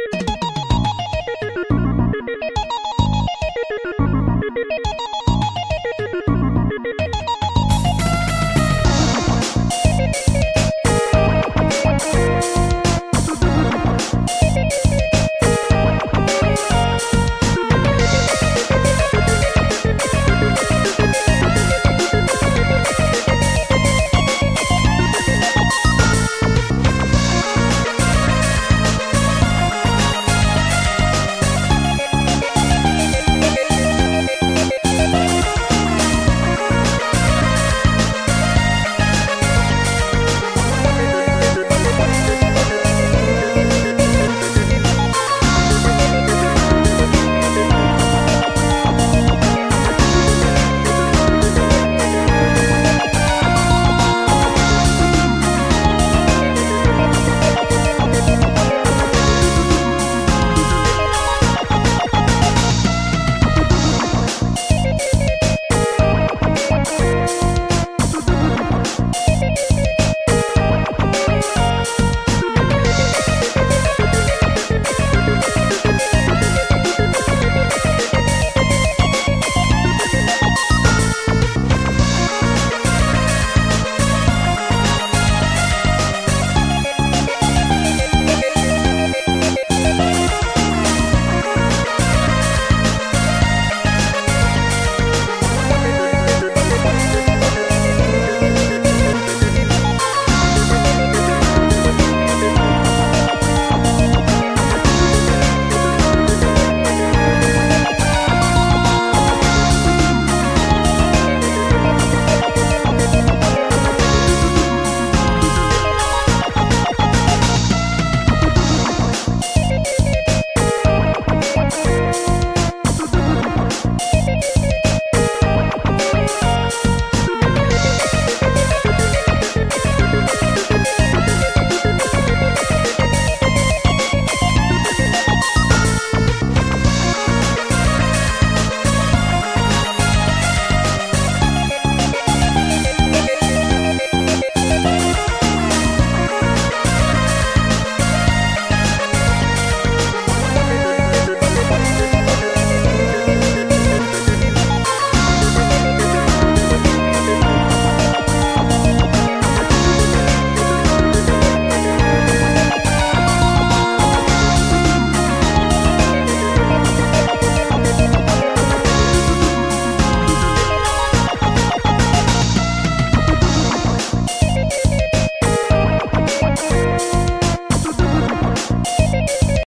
you